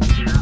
Yeah.